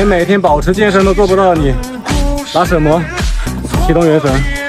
连每天保持健身都做不到的你，拿什么启动元神？